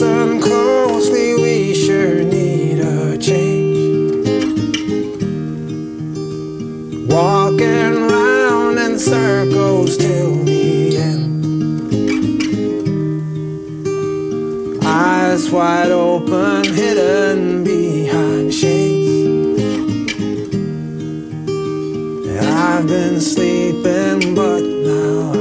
listen closely, we sure need a change. Walking round in circles till the end. Eyes wide open, hidden behind shades. I've been sleeping, but now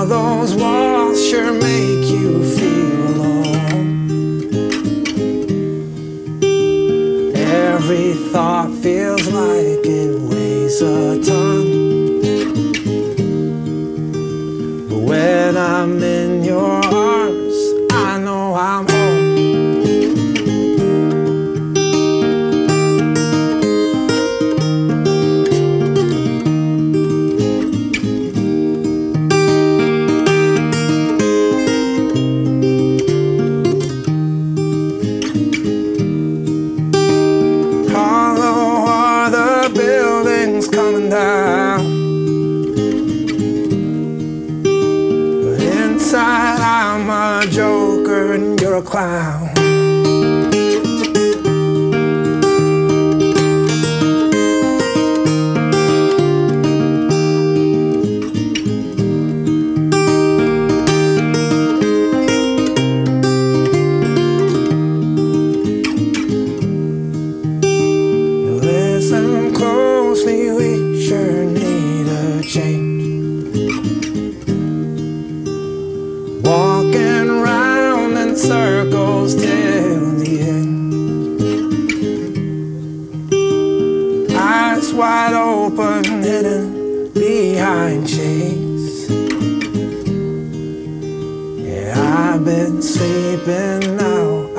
all those walls sure make you feel alone. Every thought feels like it weighs a ton. clown. open, hidden behind shades. Yeah, I've been sleeping now.